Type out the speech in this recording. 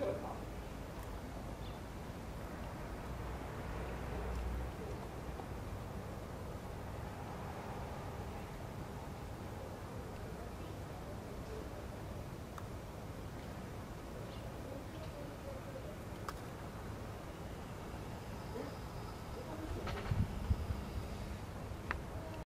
to it.